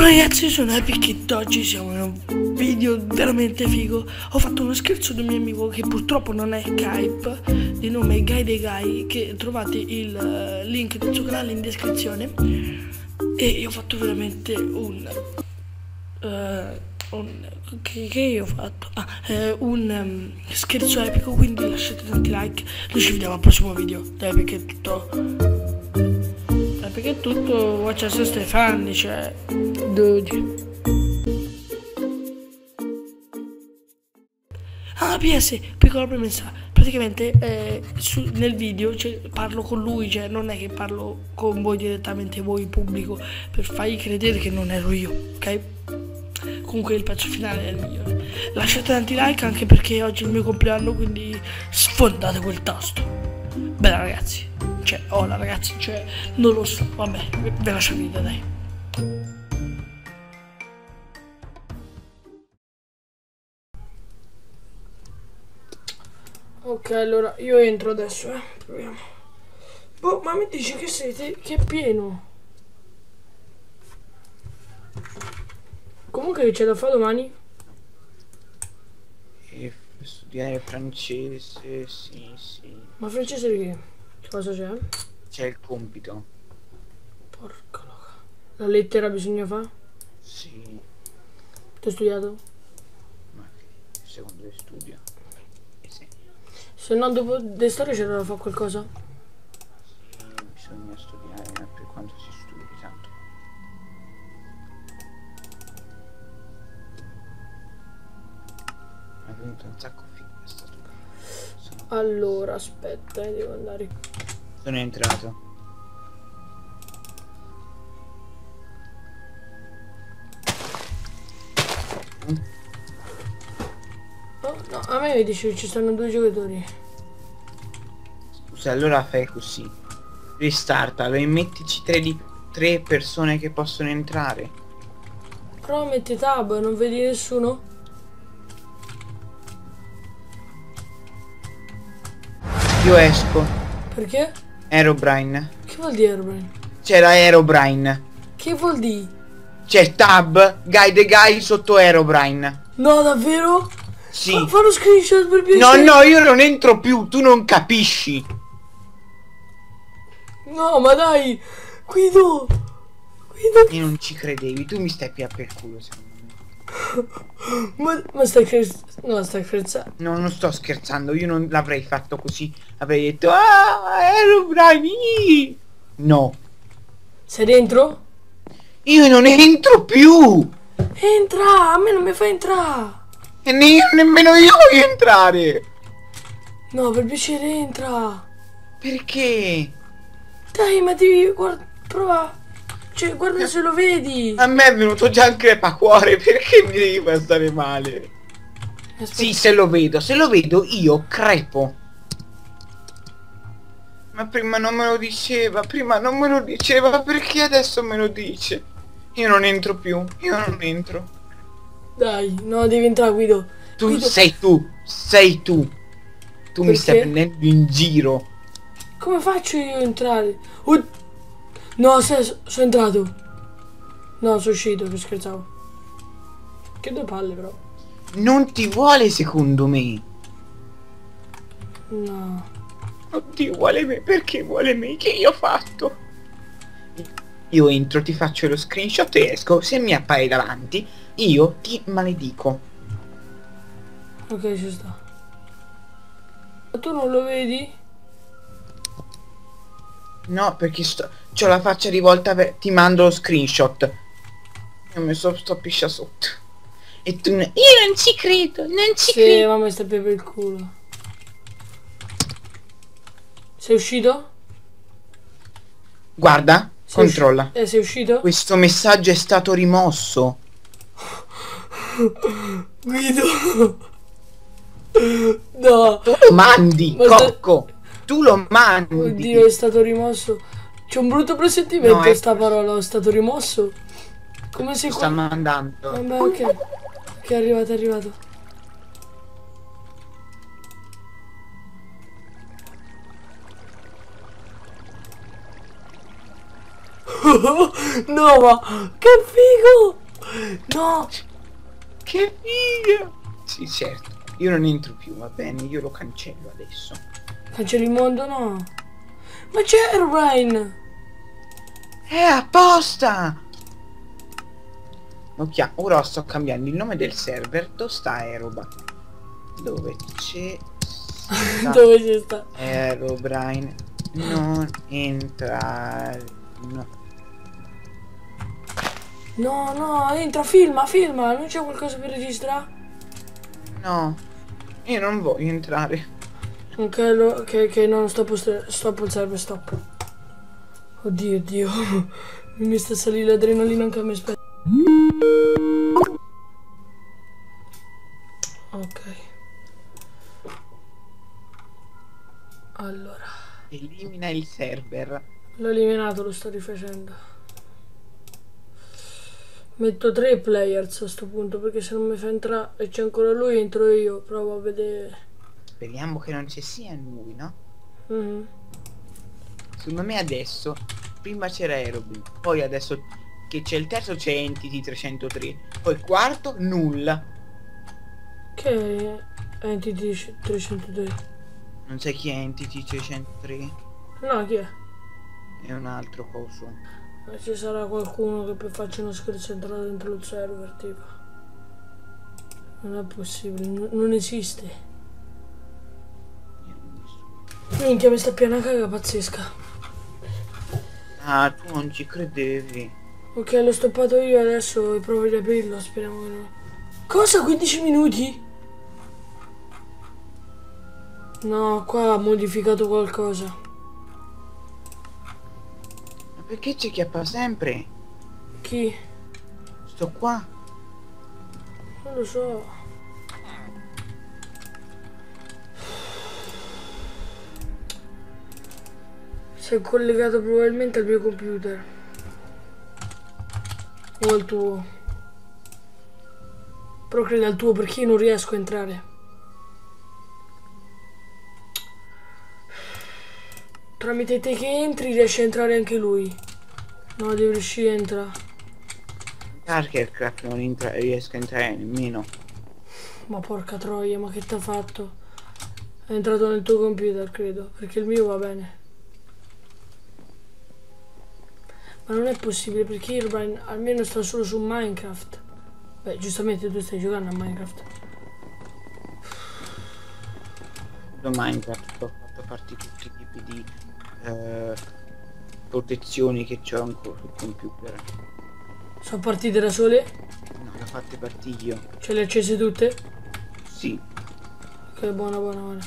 Ciao ragazzi, sono Epic oggi siamo in un video veramente figo. Ho fatto uno scherzo di un mio amico che purtroppo non è Kype, di nome Guy The Guy, che trovate il eh, link del suo canale in descrizione. E io ho fatto veramente un... Uh, un che, che, io ho fatto? Ah, eh, un um, scherzo epico, quindi lasciate tanti like. Noi ci vediamo al prossimo video. Dai, perché è tutto perché è tutto Watch Us Stefani, cioè 12. Ah, PS, piccola premessa, praticamente eh, su, nel video cioè, parlo con lui, cioè non è che parlo con voi direttamente, voi pubblico, per fargli credere che non ero io, ok? Comunque il pezzo finale è il migliore. Lasciate tanti like anche perché oggi è il mio compleanno, quindi sfondate quel tasto. Bene ragazzi cioè, oh la ragazzi, cioè, non lo so, vabbè, ve lascio il video, dai. Ok, allora, io entro adesso, eh, proviamo. Boh, ma mi dici che siete, che è pieno. Comunque c'è da fare domani? E studiare francese, sì, sì. Ma francese di che? Cosa c'è? C'è il compito. Porca loca. La lettera bisogna fare? Sì. Tu hai studiato? Ma secondo le studio. Eh sì. Se no dopo le storie c'era da fare qualcosa? Sì, bisogna studiare per quanto si studi, tanto. È venuto un sacco figo questa studia. Allora, aspetta, eh, devo andare sono entrato. Oh, no, a me mi dice che ci stanno due giocatori. Scusa, allora fai così. Restartalo e mettici tre, di, tre persone che possono entrare. Però metti tab, non vedi nessuno? Io esco. Perché? Aerobrine. Che vuol dire Aerobrine? C'era Aerobrine. Che vuol dire? C'è tab, guy the guy sotto Aerobrine. No, davvero? Sì. Fa, fa lo screenshot per piacere. No, no, io non entro più, tu non capisci. No, ma dai, Guido. Guido. Io non ci credevi, tu mi stai più per culo secondo me. Ma, ma stai scherzando? No, stai scherzando. No, non sto scherzando, io non l'avrei fatto così. Avrei detto, ah, ero bravi. No. Sei dentro? Io non entro più. Entra, a me non mi fa entrare. E ne nemmeno io voglio entrare. No, per piacere entra. Perché? Dai, ma devi guarda, prova. Cioè, guarda se lo vedi. A me è venuto già il crepacuore, perché mi devi far stare male? Aspetta. Sì, se lo vedo, se lo vedo io crepo. Ma prima non me lo diceva, prima non me lo diceva, perché adesso me lo dice? Io non entro più, io non entro. Dai, no, devi entrare Guido. Tu Guido. sei tu, sei tu. Tu perché? mi stai prendendo in giro. Come faccio io a entrare? Uh No, sono entrato. No, sono uscito, che scherzavo. Che due palle però. Non ti vuole secondo me. No. Oddio, vuole me. Perché vuole me? Che io ho fatto? Io entro, ti faccio lo screenshot e esco. Se mi appare davanti, io ti maledico. Ok, ci sta. Ma tu non lo vedi? No, perché sto... C'ho la faccia rivolta per... Ti mando lo screenshot. Io mi so, sto piscia sotto. E tu... Ne... Io non ci credo, non ci sì, credo. Sì, mamma sta per il culo. Sei uscito? Guarda, sei controlla. Eh, sei uscito? Questo messaggio è stato rimosso. Guido. No. Tu lo mandi, Ma Cocco. Sta... Tu lo mandi. Oddio, è stato rimosso. C'è un brutto presentimento no, sta parola, è stato rimosso. Come si sta mandando? Vabbè, ok. È arrivato, è arrivato. no, ma che figo! No! Che figo! Sì, certo. Io non entro più, va bene, io lo cancello adesso. Cancelli il mondo, no? Ma c'è Herobrine! È apposta! Ok, ora sto cambiando il nome del server. Dove sta Aeroba? Dove c'è... Dove c'è sta? Aerobrine. Non entrare. No. No, no, entra, filma, filma. Non c'è qualcosa per registrare? No. Io non voglio entrare. Ok, lo, che, che non stop, stop il server, stop. Oddio, oddio. Mi sta salendo l'adrenalina anche a me, aspetta. Ok. Allora. Elimina il server. L'ho eliminato, lo sto rifacendo. Metto tre players a sto punto perché se non mi fa entrare e c'è ancora lui entro io, provo a vedere. Speriamo che non ci sia lui, no? Mm -hmm. Secondo me adesso, prima c'era Aerobin, poi adesso che c'è il terzo c'è Entity 303, poi il quarto nulla. Che è Entity 303? Non sai chi è Entity 303? No, chi è? È un altro coso. Ma ci sarà qualcuno che poi faccia uno scherzo entrare dentro il server, tipo. Non è possibile, non esiste. Minchia, mi sta piena caga pazzesca. Ah, tu non ci credevi. Ok, l'ho stoppato io adesso provo a riaprirlo, speriamo che no. Cosa? 15 minuti? No, qua ha modificato qualcosa. Ma perché ci chiappa sempre? Chi? Sto qua. Non lo so. Si è collegato probabilmente al mio computer. O al tuo. Però credo al tuo perché io non riesco a entrare. Tramite te che entri riesce a entrare anche lui. No, devi riuscire a entrare. Darkercraft non entra riesco a entrare nemmeno. Ma porca troia, ma che t'ha fatto? È entrato nel tuo computer, credo, perché il mio va bene. Ma non è possibile perché Irvine almeno sta solo su Minecraft. Beh, giustamente tu stai giocando a Minecraft. Da Minecraft ho fatto parte tutti i tipi di eh, protezioni che c'ho ancora sul computer. Sono partite da sole? No, le ho fatte partire io. Ce le hai accese tutte? Sì. Ok, buona, buona, buona.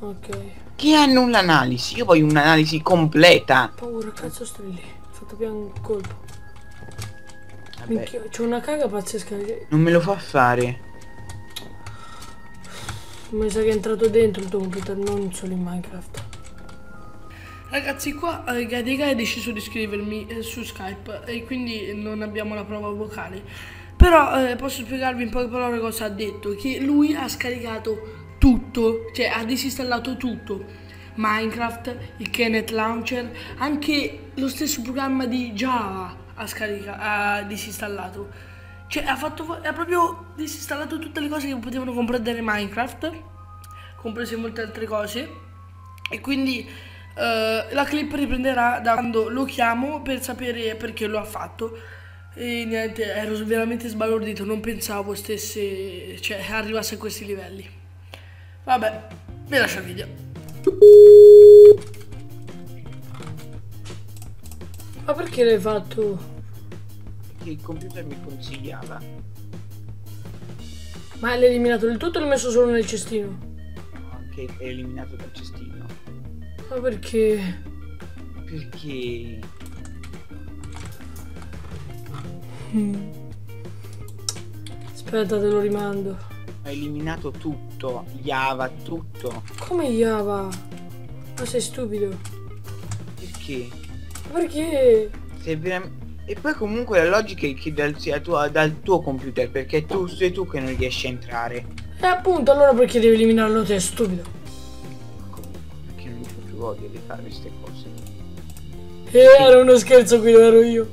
Ok. Che hanno l'analisi? Io voglio un'analisi completa. Paura, cazzo strilli. Ho fatto piano un colpo. C'è una caga pazzesca. Non me lo fa fare. Mi sa che è entrato dentro il tuo computer, non solo in Minecraft. Ragazzi qua eh, Gadiga ha deciso di scrivermi eh, su Skype e quindi non abbiamo la prova vocale. Però eh, posso spiegarvi in poche parole cosa ha detto, che lui ha scaricato tutto, cioè ha disinstallato tutto. Minecraft, il Kenneth Launcher, anche lo stesso programma di Java ha, scaricato, ha disinstallato. Cioè ha, fatto, ha proprio disinstallato tutte le cose che potevano comprendere Minecraft, comprese molte altre cose. E quindi uh, la clip riprenderà da quando lo chiamo per sapere perché lo ha fatto. E niente, ero veramente sbalordito, non pensavo stesse, cioè arrivasse a questi livelli. Vabbè, vi lascio il video. Ma perché l'hai fatto? che il computer mi consigliava. Ma l'hai eliminato del tutto o l'hai messo solo nel cestino? No, anche è eliminato dal cestino. Ma perché? Perché... Mm. Aspetta, te lo rimando. Ho eliminato tutto, Java, tutto. Come Java? Ma sei stupido. Perché? Perché? Se veramente... E poi comunque la logica è che dal, sia tua, dal tuo computer, perché tu sei tu che non riesci a entrare. E appunto, allora perché devi eliminarlo te, stupido? Perché non mi più voglia di fare queste cose. Eh, era uno scherzo qui, ero io.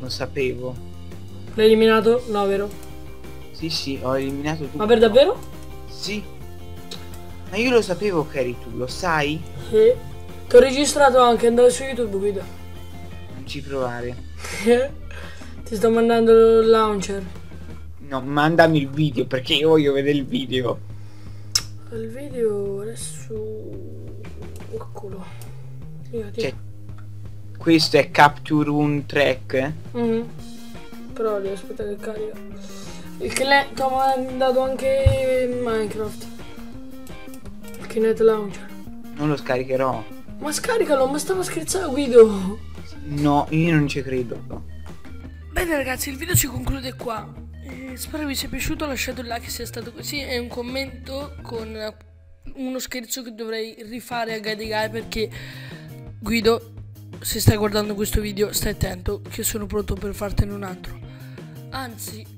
Lo sapevo. L'hai eliminato? No, vero? Sì, sì, ho eliminato tutto. Ma per davvero? Sì. Ma io lo sapevo che eri tu, lo sai? Sì. Ti ho registrato anche, andare su YouTube, guida. Non ci provare. Ti sto mandando il launcher. No, mandami il video perché io voglio vedere il video. Il video adesso... Culo. Io ti... Cioè, questo è Capture un Track. eh? Mhm. Però devo aspettare che carica. Il Kinect mi ha dato anche Minecraft. Il Kinect Launcher. Non lo scaricherò. Ma scaricalo, ma stavo scherzando Guido. No, io non ci credo. Bene ragazzi, il video si conclude qua. Eh, spero vi sia piaciuto, lasciate un like se è stato così e un commento con uno scherzo che dovrei rifare a Guy Guy perché Guido, se stai guardando questo video, stai attento che sono pronto per fartene un altro. Anzi,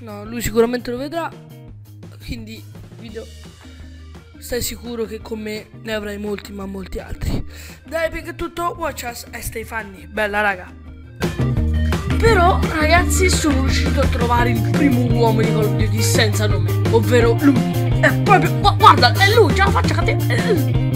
no, lui sicuramente lo vedrà, quindi Guido, stai sicuro che con me ne avrai molti ma molti altri. Dai, perché è tutto, watch us e stay funny. Bella raga. Però, ragazzi, sono riuscito a trovare il primo uomo di Call senza nome, ovvero lui. È proprio. gu- Guarda, è lui, c'ha la faccia cattiva.